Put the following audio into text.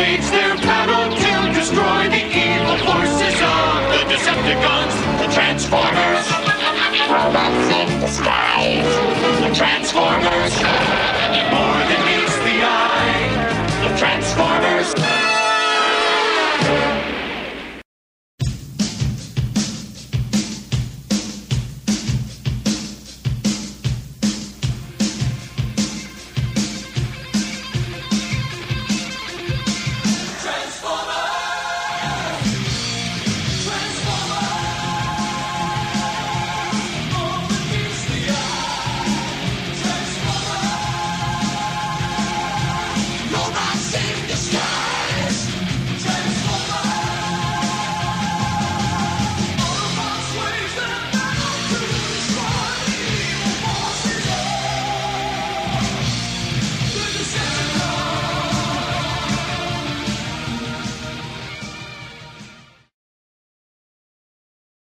sweet spirit.